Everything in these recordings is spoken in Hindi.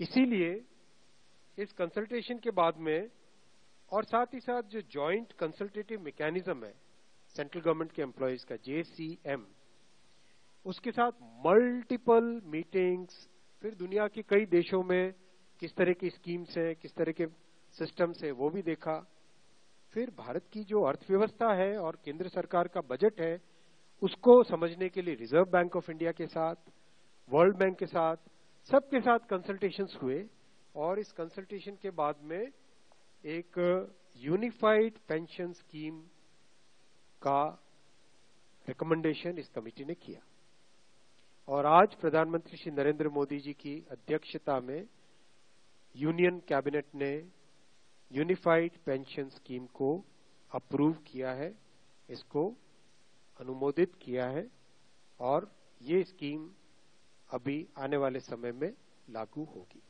इसीलिए इस कंसल्टेशन के बाद में और साथ ही साथ जो जॉइंट कंसल्टेटिव मैकेनिज्म है सेंट्रल गवर्नमेंट के एम्प्लॉयज़ का जेसीएम उसके साथ मल्टीपल मीटिंग्स फिर दुनिया के कई देशों में किस तरह की स्कीम्स हैं, किस तरह के सिस्टम्स है, वो भी देखा। फिर भारत की जो अर्थव्यवस्था है और केंद्र सरकार का बजट है, उसको समझने के लिए रिज़र्व बैंक ऑफ़ इंडिया के साथ वर्ल्ड बैंक के साथ सबके साथ कंसल्टेशंस हुए और इस कंसल्टेशन के बाद में एक यूनिफाइड पेंशन स्कीम का रिकमेंडेशन इस कमेटी ने किया। और आज प्रधानमंत्री श्री नरेंद्र मोदी जी की अध्यक्षता में यूनियन कैबिनेट ने यूनिफाइड पेंशन स्कीम को अप्रूव किया है, इसको अनुमोदित किया है और ये स्कीम अभी आने वाले समय में लागू होगी।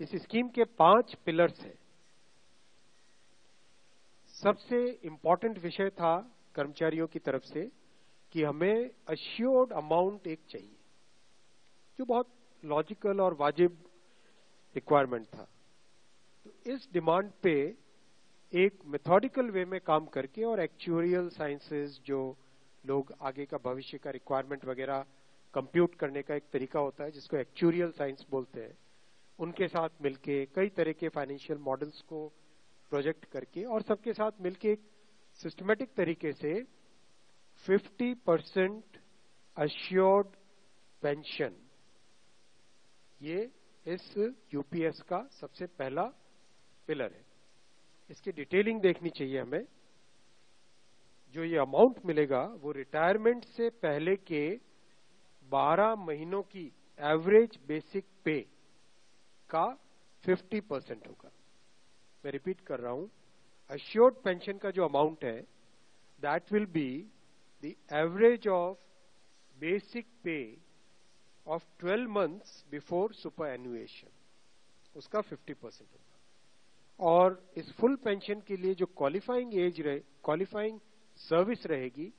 इस स्कीम के पाँच पिलर्स हैं। सबसे इंपॉर्टेंट विषय था कर्मचारियों की तरफ़ से कि हमें अश्योर्ड अमाउंट एक चाहिए, जो बहुत लॉजिकल और वाजिब रिक्वायरमेंट था। तो इस डिमांड पे एक मेथोडिकल वे में काम करके और एक्चुअरियल साइंसेस जो लोग आगे का भविष्य का रिक्वायरमेंट वगैरह कंप्यूट करने का एक तरीका होता है, जिसको एक्चुरियल साइंस बोलते हैं। उनके साथ मिलके, कई तरह के फाइनेंशियल मॉडल्स को प्रोजेक्ट करके, और सबके साथ मिलके एक सिस्टमेटिक तरीके से 50 परसेंट अश्योर्ड पेंशन ये इस यूपीएस का सबसे पहला पिलर है। इसकी डिटेलिंग देखनी चाहिए हमें। जो ये अमाउंट मिलेगा, वो रिटायरमेंट से पहले के 12 महीनों की एवरेज बेसिक पे का 50 परसेंट होगा। मैं रिपीट कर रहा हूँ। अश्योर्ड पेंशन का जो अमाउंट है that will be the average of basic pay of 12 months before superannuation उसका 50 परसेंट होगा। और इस फुल पेंशन के लिए जो क्वालिफाइंग एज रहे क्वालिफाइंग सर्विस रहेगी,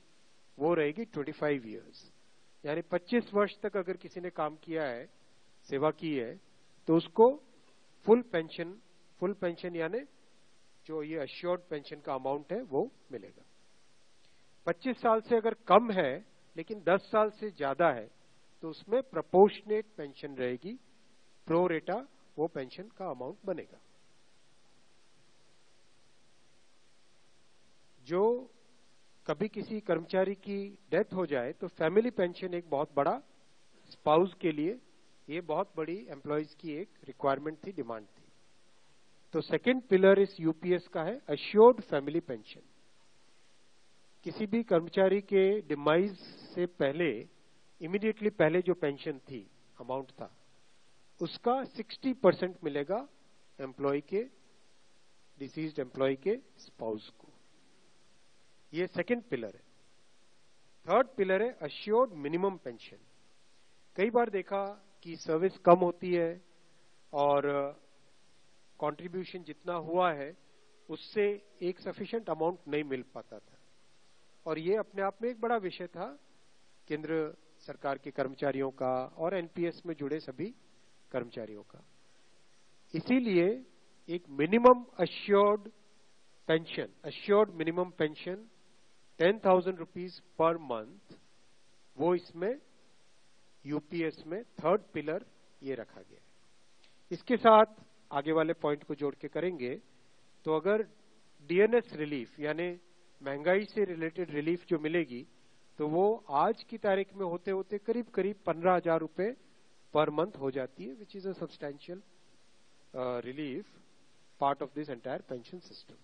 वो रहेगी 25 इयर्स यानी 25 वर्ष तक अगर किसी ने काम किया है, सेवा की है तो उसको फुल पेंशन फुल पेंशन यानी जो ये अश्योर्ड पेंशन का अमाउंट है, वो मिलेगा। 25 साल से अगर कम है, लेकिन 10 साल से ज़्यादा है तो उसमें प्रपोर्शनेट पेंशन रहेगी प्रो रेटा वो पेंशन का अमाउंट बनेगा। जो कभी किसी कर्मचारी की डेथ हो जाए तो फैमिली पेंशन एक बहुत बड़ा स्पाउस के लिए, ये बहुत बड़ी एम्प्लॉयज़ की एक रिक्वायरमेंट थी डिमांड थी। तो सेकेंड पिलर इस यूपीएस का है अश्योर्ड फैमिली पेंशन किसी भी कर्मचारी के डिमाइज से पहले इमीडिएटली पहले जो पेंशन थी अमाउंट था, उसका 60 परसेंट मिलेगा एम्प्लॉय के डिसीज एम्प्लॉय के स्पाउस को। ये सेकेंड पिलर है। थर्ड पिलर है अश्योर्ड मिनिमम पेंशन कई बार देखा कि सर्विस कम होती है और कंट्रीब्यूशन जितना हुआ है, उससे एक सफिशिएंट अमाउंट नहीं मिल पाता था। और ये अपने आप में एक बड़ा विषय था, केंद्र सरकार के कर्मचारियों का और एनपीएस में जुड़े सभी कर्मचारियों का। इसीलिए एक minimum assured pension assured minimum pension ten thousand rupees per month वो इसमें यूपीएस में थर्ड पिलर ये रखा गया है। इसके साथ आगे वाले पॉइंट को जोड़ के करेंगे तो अगर डीएनएस रिलीफ यानी महँगाई से रिलेटेड रिलीफ जो मिलेगी तो वो आज की तारीख में होते होते करीब करीब पंद्रह हज़ार रुपए पर मंथ हो जाती है which is a relief part of this entire pension system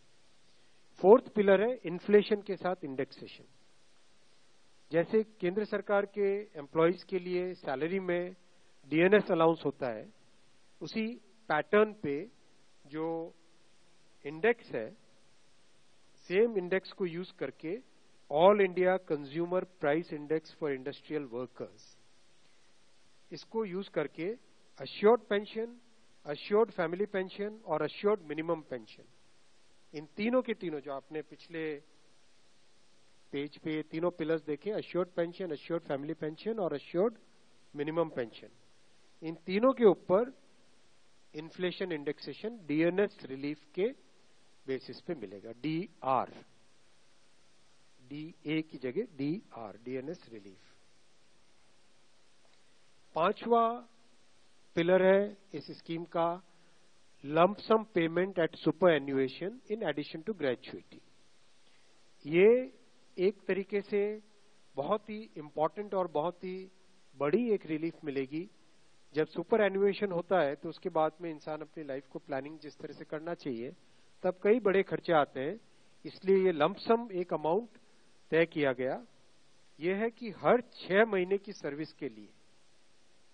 fourth pillar है इन्फ्लेशन के साथ इंडेक्सेशन जैसे केंद्र सरकार के एम्प्लॉयज़ के लिए सैलरी में डीएनएस अलाउंस होता है, उसी पैटर्न पे जो इंडेक्स है सेम इंडेक्स को यूज़ करके all India consumer price index for industrial workers इसको यूज़ करके assured pension assured family pension और अश्योर्ड मिनिमम पेंशन इन तीनों के तीनों जो आपने पिछले पेज पे तीनों पिलर्स देखे assured pension assured family pension और अश्योर्ड मिनिमम पेंशन इन तीनों के ऊपर इन्फ्लेशन इंडेक्सेशन डीएनएस रिलीफ के बेसिस पे मिलेगा। डी आर डी ए की जगह डी आर डीएनएस रिलीफ पांचवा पिलर है इस स्कीम का lumpsum payment at superannuation in addition to gratuity ये एक तरीके से बहुत ही इंपॉर्टेंट और बहुत ही बड़ी एक रिलीफ मिलेगी। जब सुपर एनुएशन होता है तो उसके बाद में इंसान अपनी लाइफ को प्लानिंग जिस तरह से करना चाहिए, तब कई बड़े खर्चे आते हैं। इसलिए ये लंपसम एक अमाउंट तय किया गया। यह है कि हर छह महीने की सर्विस के लिए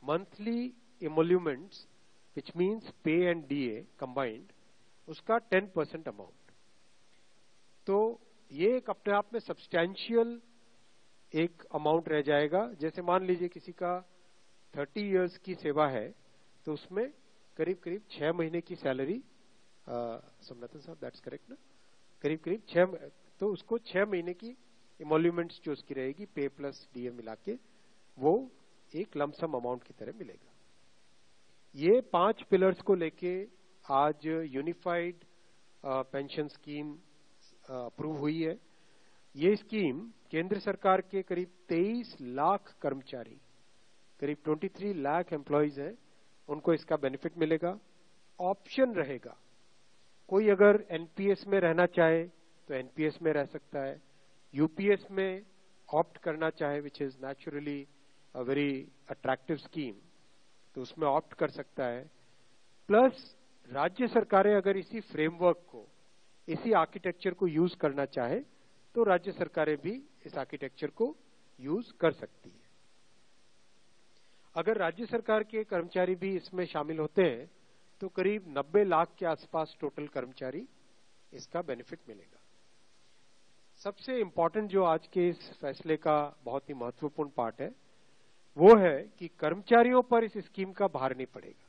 monthly emoluments which means pay and DA combined उसका टेन परसेंट अमाउंट तो ये एक अपने आप में सब्सटैंशियल एक अमाउंट रह जाएगा। जैसे मान लीजिए किसी का थर्टी इयर्स की सेवा है तो उसमें करीब करीब छह महीने की सैलरी सोमनाथन साहब दैट्स करेक्ट ना? करीब करीब छह तो उसको छह महीने की इमोल्यूमेंट्स जो उसकी रहेगी पे प्लस डीए मिला के, वो एक लमसम अमाउंट की तरह मिलेगा। ये पाँच पिलर्स को लेके आज यूनिफाइड पेंशन स्कीम अप्रूव हुई है। ये स्कीम केंद्र सरकार के करीब 23 लाख कर्मचारी, करीब 23 लाख एम्प्लॉयज़ हैं, उनको इसका बेनिफिट मिलेगा। ऑप्शन रहेगा। कोई अगर एनपीएस में रहना चाहे तो एनपीएस में रह सकता है। यूपीएस में ऑप्ट करना चाहे which is naturally a very attractive scheme तो उसमें ऑप्ट कर सकता है। प्लस राज्य सरकारें अगर इसी फ्रेमवर्क को, इसी आर्किटेक्चर को यूज़ करना चाहे तो राज्य सरकारें भी इस आर्किटेक्चर को यूज़ कर सकती है। अगर राज्य सरकार के कर्मचारी भी इसमें शामिल होते हैं तो करीब 90 लाख के आसपास टोटल कर्मचारी इसका बेनिफिट मिलेगा। सबसे इंपॉर्टेंट जो आज के इस फैसले का बहुत ही महत्वपूर्ण पार्ट है वो है कि कर्मचारियों पर इस स्कीम का भार नहीं पड़ेगा।